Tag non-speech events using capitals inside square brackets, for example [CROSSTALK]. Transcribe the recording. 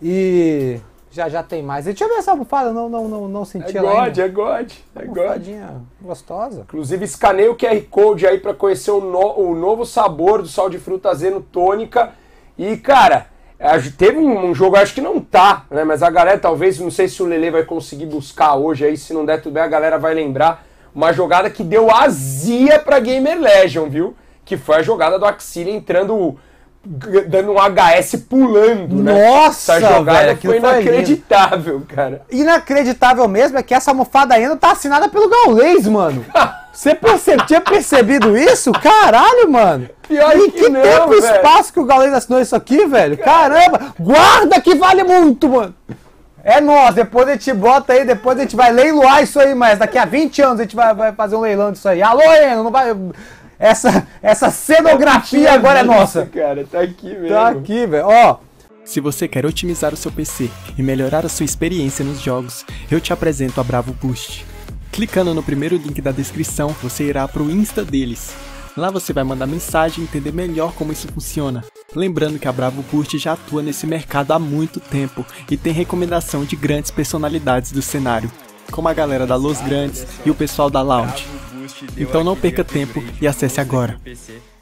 E já já tem mais. Deixa eu ver essa almofada, não, não, não, não senti É ela God, ainda. é God, é God. Almofadinha gostosa. Inclusive, escaneia o QR Code aí pra conhecer o, no- o novo sabor do sal de fruta Zeno Tônica. E, cara, teve um, jogo, acho que não tá, né? Mas a galera, talvez, não sei se o Lele vai conseguir buscar hoje aí. Se não der tudo bem, a galera vai lembrar. Uma jogada que deu azia pra Gamer Legion, viu? Que foi a jogada do Axilia entrando, dando um HS pulando, né? Nossa, Essa jogada velho, foi foi inacreditável, cara. Inacreditável mesmo é que essa almofada ainda tá assinada pelo Gaulês, mano. [LAUGHS] Você perce- tinha percebido isso? Caralho, mano. Pior em que que não, tempo e espaço que o Gaulês assinou isso aqui, velho? Caramba! Guarda que vale muito, mano. É nós, depois a gente bota aí, depois a gente vai leiloar isso aí, mas daqui a 20 anos a gente vai, vai fazer um leilão disso aí. Alô, Eno, não vai. Essa, essa cenografia agora é nossa. Cara, tá aqui mesmo. Tá aqui, velho. Ó, Se você quer otimizar o seu PC e melhorar a sua experiência nos jogos, eu te apresento a Bravo Boost. Clicando no primeiro link da descrição, você irá para o Insta deles. Lá você vai mandar mensagem e entender melhor como isso funciona. Lembrando que a Bravo Boost já atua nesse mercado há muito tempo e tem recomendação de grandes personalidades do cenário, como a galera da Los Grandes e o pessoal da Lounge. Então não perca tempo e acesse agora. PC.